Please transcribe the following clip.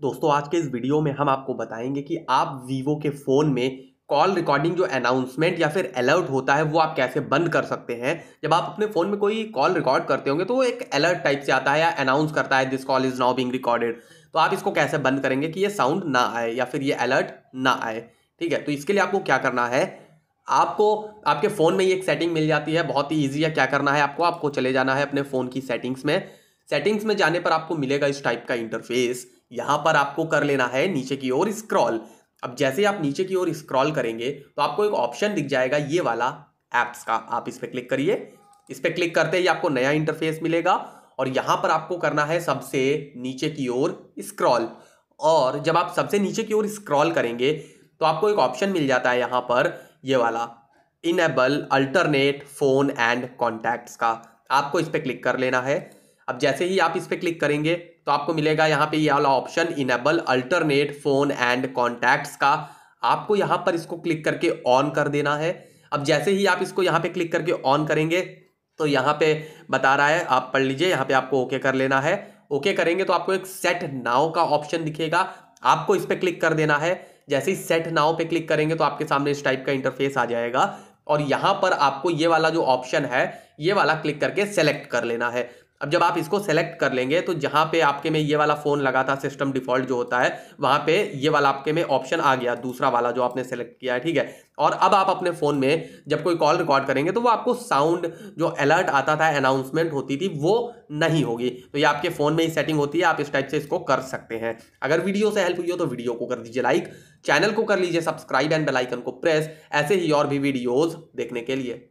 दोस्तों, आज के इस वीडियो में हम आपको बताएँगे कि आप वीवो के फ़ोन में कॉल रिकॉर्डिंग जो अनाउंसमेंट या फिर अलर्ट होता है, वो आप कैसे बंद कर सकते हैं। जब आप अपने फ़ोन में कोई कॉल रिकॉर्ड करते होंगे तो वो एक अलर्ट टाइप से आता है या अनाउंस करता है this call is now being recorded तो आप इसको कैसे बंद करेंगे कि ये साउंड ना आए या फिर ये अलर्ट ना आए? ठीक है तो इसके लिए आपको क्या करना है? आपको, आपके फ़ोन में ये एक सेटिंग मिल जाती है, बहुत ही ईजी है। क्या करना है आपको? आपको चले जाना है अपने फ़ोन की सेटिंग्स में। सेटिंग्स में जाने पर आपको मिलेगा इस टाइप का इंटरफेस यहाँ पर आपको कर लेना है नीचे की ओर स्क्रॉल। अब जैसे आप नीचे की ओर स्क्रॉल करेंगे तो आपको एक ऑप्शन दिख जाएगा ये वाला एप्स का। आप इस पर क्लिक करिए। इस पर क्लिक करते ही आपको नया इंटरफेस मिलेगा और यहाँ पर आपको करना है सबसे नीचे की ओर स्क्रॉल। और जब आप सबसे नीचे की ओर स्क्रॉल करेंगे तो आपको एक ऑप्शन मिल जाता है यहाँ पर ये वाला, enable alternate phone and contacts का। आपको इस पर क्लिक कर लेना है। अब जैसे ही आप इस पर क्लिक करेंगे तो आपको मिलेगा यहाँ पे ये वाला option enable alternate phone and contacts का। आपको यहाँ पर इसको क्लिक करके ऑन कर देना है। अब जैसे ही आप इसको यहाँ पे क्लिक करके ऑन करेंगे तो यहाँ पे बता रहा है, आप पढ़ लीजिए, यहाँ पे आपको ओके कर लेना है। ओके करेंगे तो आपको एक सेट नाव का ऑप्शन दिखेगा। आपको इस पर क्लिक कर देना है। जैसे ही सेट नाव पे क्लिक करेंगे तो आपके सामने इस टाइप का इंटरफेस आ जाएगा। और यहाँ पर आपको ये वाला जो ऑप्शन है, ये वाला क्लिक करके सेलेक्ट कर लेना है। अब जब आप इसको सेलेक्ट कर लेंगे तो जहाँ पे आपके में ये वाला फ़ोन लगा था सिस्टम डिफ़ॉल्ट जो होता है, वहाँ पे ये वाला आपके में ऑप्शन आ गया, दूसरा वाला जो आपने सेलेक्ट किया है, ठीक है? और अब आप अपने फ़ोन में जब कोई कॉल रिकॉर्ड करेंगे तो वो आपको साउंड जो अलर्ट आता था अनाउंसमेंट होती थी, वो नहीं होगी। तो ये आपके फ़ोन में ही सेटिंग होती है, आप इस टाइप से इसको कर सकते हैं। अगर वीडियो से हेल्प हुई हो तो वीडियो को कर दीजिए लाइक चैनल को कर लीजिए सब्सक्राइब एंड बेलाइकन को प्रेस ऐसे ही और भी वीडियोज़ देखने के लिए।